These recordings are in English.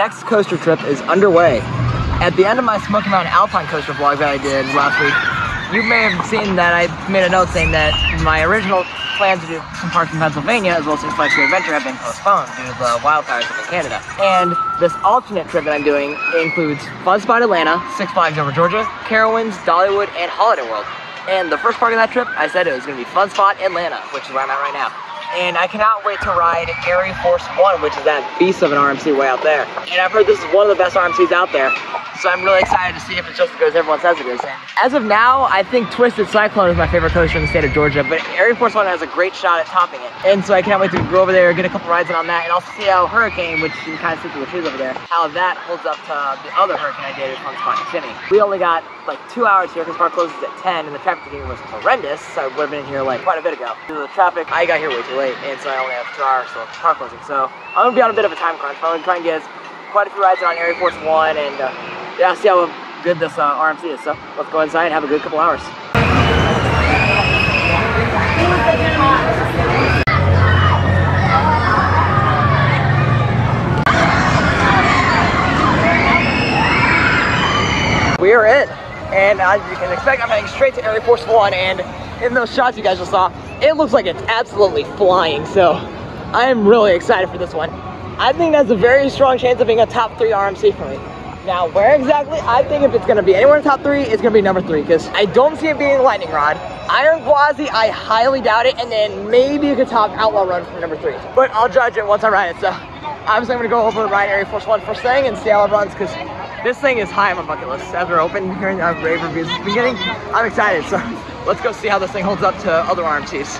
next coaster trip is underway. At the end of my Smoky Mountain Alpine coaster vlog that I did last week, you may have seen that I made a note saying that my original plans to do some parks in Pennsylvania as well as Six Flags Adventure have been postponed due to the wildfires in Canada. And this alternate trip that I'm doing includes Fun Spot Atlanta, Six Flags over Georgia, Carowinds, Dollywood, and Holiday World. And the first part of that trip, I said it was going to be Fun Spot Atlanta, which is where I'm at right now. And I cannot wait to ride ArieForce One, which is that beast of an RMC way out there. And I've heard this is one of the best RMCs out there. So I'm really excited to see if it's just as good as everyone says it is. And as of now, I think Twisted Cyclone is my favorite coaster in the state of Georgia, but ArieForce One has a great shot at topping it. And so I can't wait to go over there, get a couple rides in on that, and also see how Hurricane, which you can kind of see through the trees over there, how that holds up to uh, the other Hurricane I did Fun Spot Kissimmee. We only got like two hours here because park closes at 10 and the traffic here was horrendous. So I would have been here like quite a bit ago. Due to the traffic, I got here way too late and so I only have two hours till park closing. So I'm gonna be on a bit of a time crunch, but I'm gonna try and get quite a few rides on ArieForce One and uh, yeah, see how good this uh, RMC is. So let's go inside and have a good couple hours. We are in, and as you can expect, I'm heading straight to ArieForce One, and in those shots you guys just saw, it looks like it's absolutely flying, so I am really excited for this one. I think that's a very strong chance of being a top three RMC for me. Now, where exactly? I think if it's gonna be anywhere in top three, it's gonna be number three, because I don't see it being Lightning Rod. Iron Gwazi, I highly doubt it, and then maybe you could top Outlaw Run for number three. But I'll judge it once I ride it, so obviously I'm gonna go over and ride ArieForce One first thing and see how it runs, because this thing is high on my bucket list. As we're open, hearing rave reviews at the beginning, I'm excited, so let's go see how this thing holds up to other RMCs.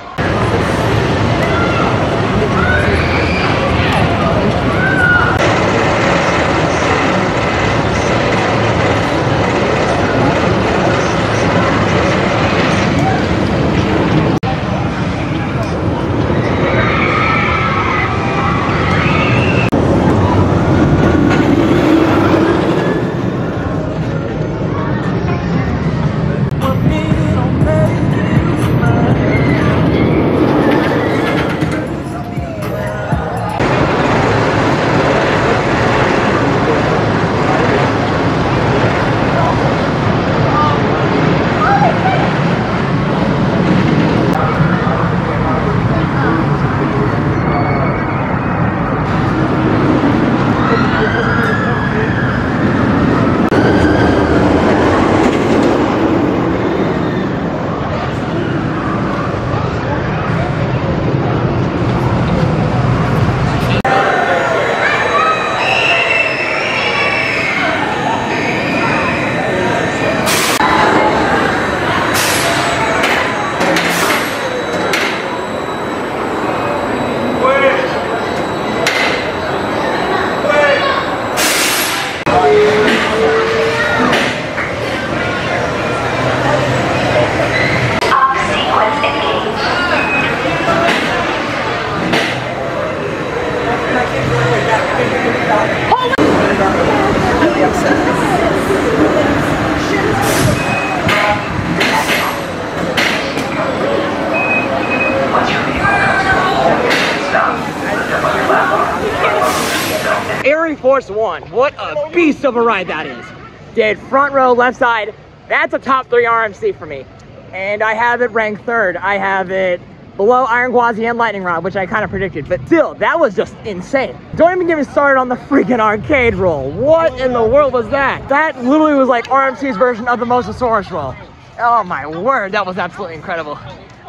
ArieForce One, what a beast of a ride that is. Did front row, left side, that's a top three RMC for me. And I have it ranked third. I have it below Iron Gwazi and Lightning Rod, which I kind of predicted. But still, that was just insane. Don't even get me started on the freaking arcade roll. What in the world was that? That literally was like RMC's version of the Mosasaurus roll. Oh my word, that was absolutely incredible.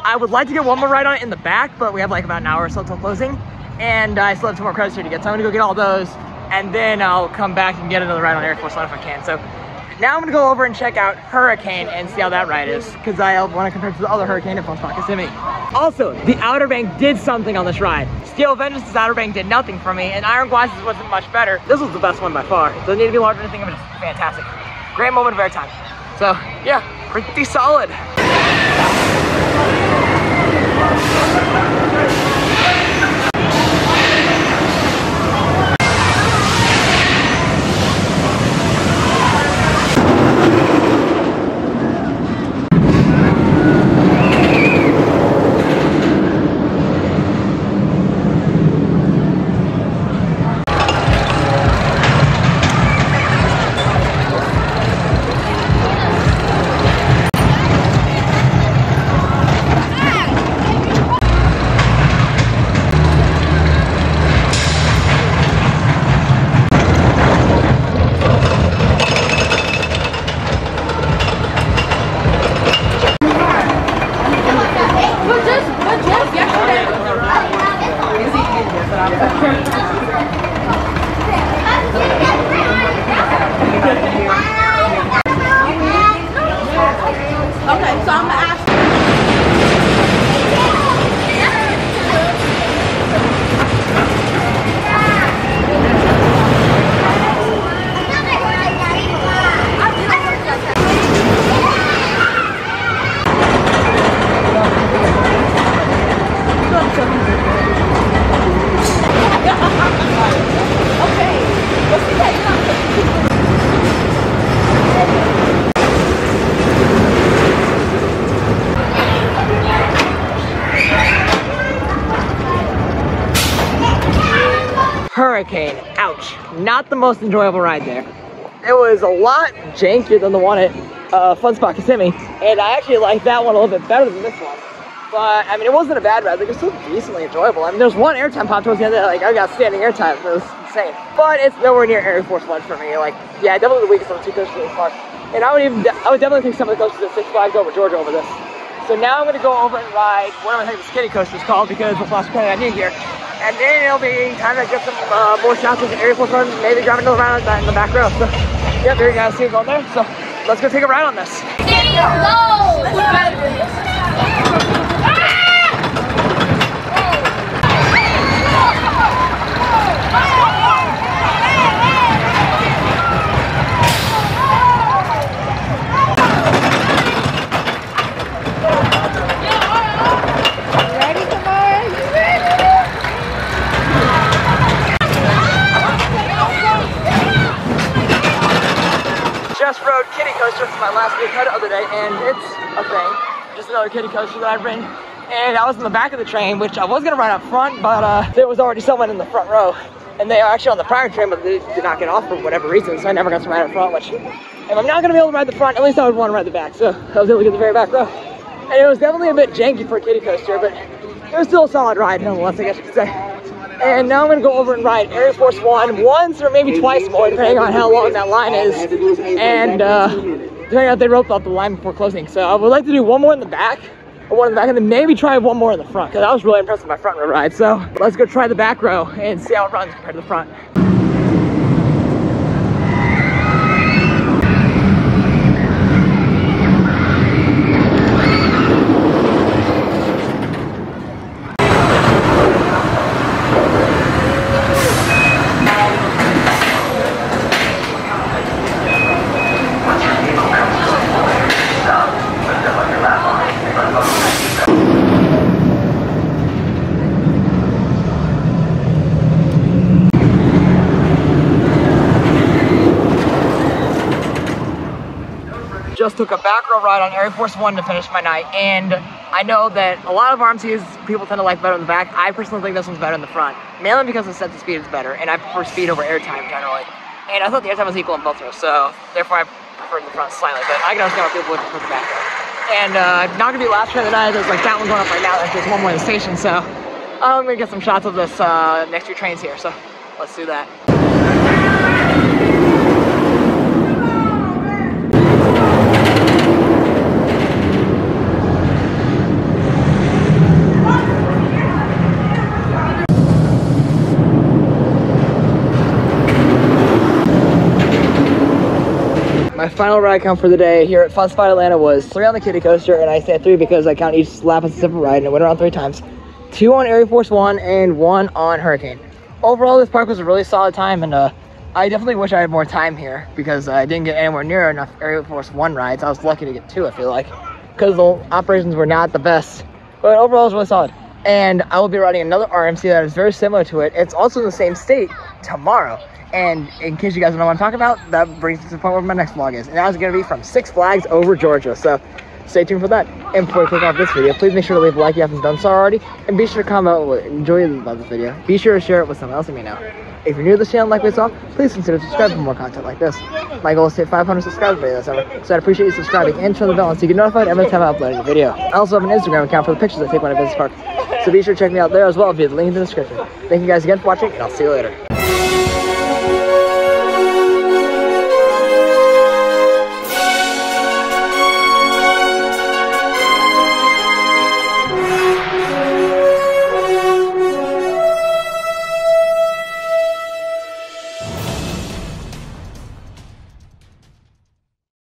I would like to get one more ride on it in the back, but we have like about an hour or so till closing. And I still have two more credits here to get, so I'm gonna go get all those, and then I'll come back and get another ride on ArieForce One if I can. So now I'm gonna go over and check out Hurricane and see how that ride is, because I want to compare it to the other Hurricane in Spot Kissimmee. Also, the Outer Bank did something on this ride. Steel Vengeance's Outer Bank did nothing for me, and Iron Gwazi's wasn't much better. This was the best one by far. It Doesn't need to be larger than anything, but it's fantastic. Great moment of airtime. So yeah, pretty solid. Hurricane, ouch. Not the most enjoyable ride there. It was a lot jankier than the one at uh, Fun Spot Kissimmee, and I actually liked that one a little bit better than this one. But, I mean, it wasn't a bad ride, like, it was still decently enjoyable. I mean, there's one airtime pop towards the end that, like, I got standing airtime, it was insane. But it's nowhere near ArieForce One for me, like, yeah, definitely the weakest of the two coasters in the park. And I would even, I would definitely take some of the coasters at Six Flags over Georgia over this. So now I'm gonna go over and ride whatever the heck this kiddie coaster is called because the last plane I need here. And then it'll be time to get some uh, more shots of the ArieForce maybe another ride in the back row. So, yeah, there you guys see it going there. So, let's go take a ride on this. Ready, Kamara? You ready? Just rode kiddie coaster for my last week credit of the day, and it's a thing. Just another kiddie coaster that I've ridden. And I was in the back of the train, which I was gonna ride up front, but uh, there was already someone in the front row. And they are actually on the prior train, but they did not get off for whatever reason, so I never got to ride up front, which if I'm not gonna be able to ride the front, at least I would want to ride the back. So I was able to get the very back row. And it was definitely a bit janky for a kiddie coaster, but it was still a solid ride nonetheless, I guess you could say. And now I'm gonna go over and ride ArieForce One once or maybe twice more, depending on how long that line is. And uh, on if they rope up the line before closing. So I would like to do one more in the back, or one in the back, and then maybe try one more in the front, because I was really impressed with my front row ride. So let's go try the back row and see how it runs compared to the front. Just took a back row ride on ArieForce One to finish my night, and I know that a lot of RMCs people tend to like better in the back. I personally think this one's better in the front, mainly because the sense of speed is better, and I prefer speed over airtime generally. And I thought the airtime was equal in both rows, so therefore I prefer the front slightly, but I can understand why people would prefer the back row. And uh, not gonna be last train of the night. There's like that one going up right now. There's just one more in the station, so I'm gonna get some shots of this uh, next few trains here. So let's do that. My final ride count for the day here at Fun Spot Atlanta was three on the kiddie coaster, and I say three because I count each lap as a separate ride, and it went around three times. Two on ArieForce One and one on Hurricane. Overall, this park was a really solid time, and uh, I definitely wish I had more time here because I didn't get anywhere near enough ArieForce One rides. I was lucky to get two, I feel like, because the operations were not the best. But overall, it was really solid. And I will be riding another RMC that is very similar to it. It's also in the same state tomorrow. And in case you guys don't know what I'm talking about, that brings us to the point where my next vlog is. And that is going to be from Six Flags over Georgia. So stay tuned for that. And before we click off this video, please make sure to leave a like if you haven't done so already. And be sure to comment enjoy about this video. Be sure to share it with someone else you may know. If you're new to this channel like we saw, please consider subscribing for more content like this. My goal is to hit 500 subscribers by this summer, so I'd appreciate you subscribing and turn the bell on so you get notified every time I upload a video. I also have an Instagram account for the pictures I take when I visit the park, so be sure to check me out there as well via the link in the description. Thank you guys again for watching, and I'll see you later.